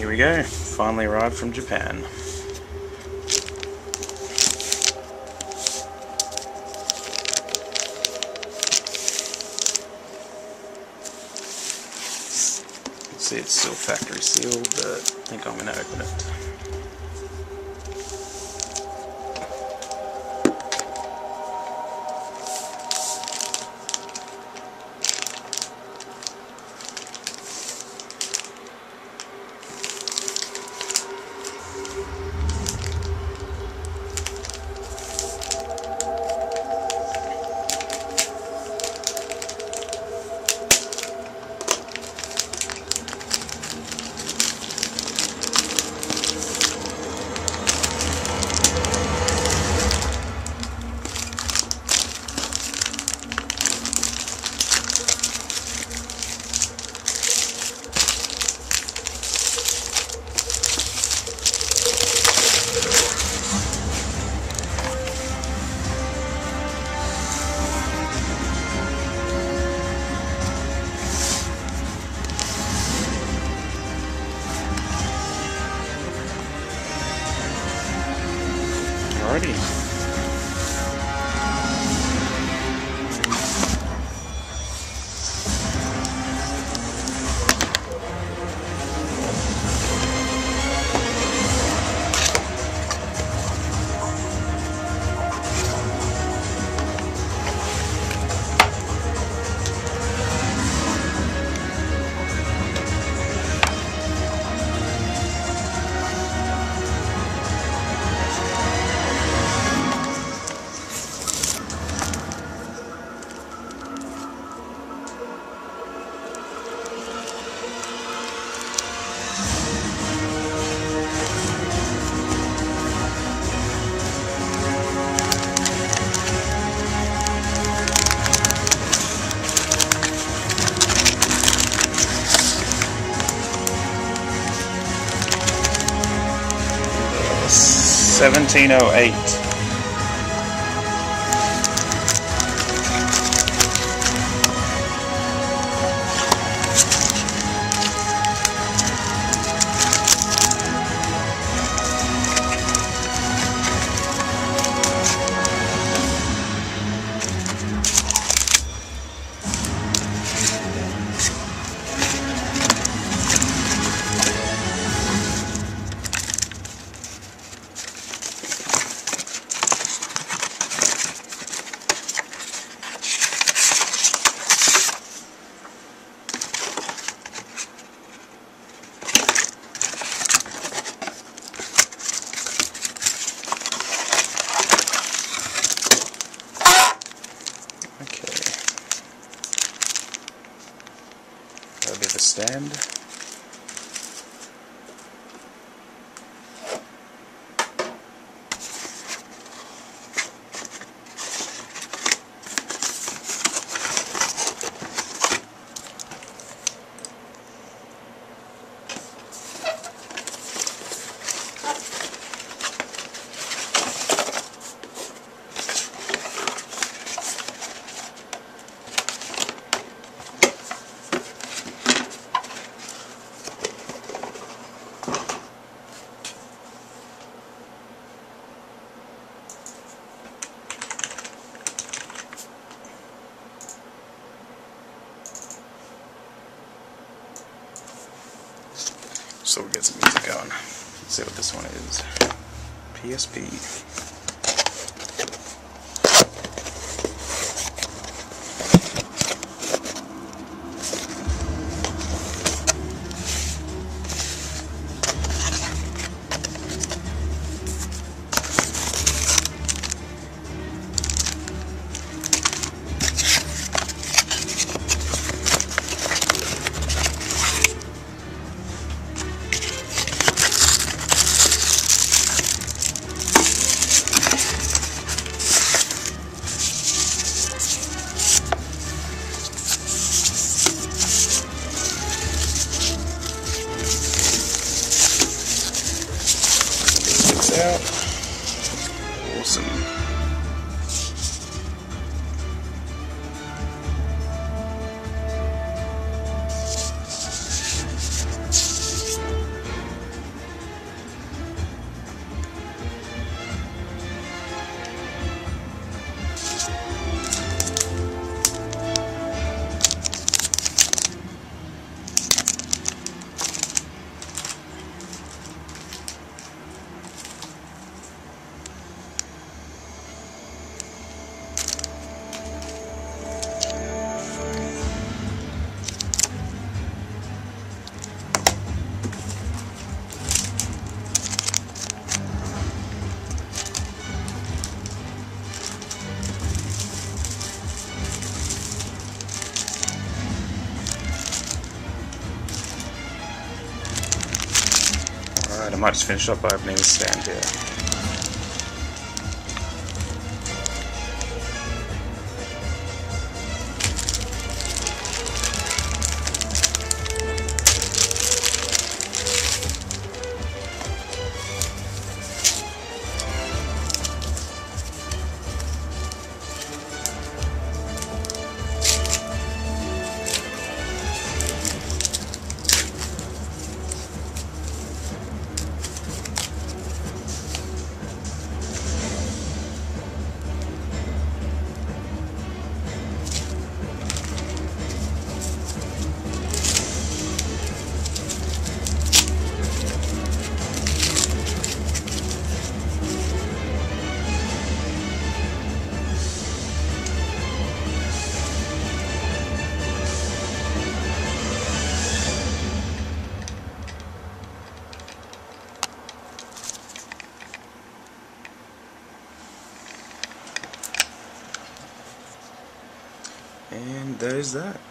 here we go. Finally arrived from Japan. See, it's still factory sealed, but I think I'm going to open it. Alrighty. 1708. sand. So we'll get some music going. Let's see what this one is. PSP. Out. Awesome. Might just finish up by opening the stand here. And there's that.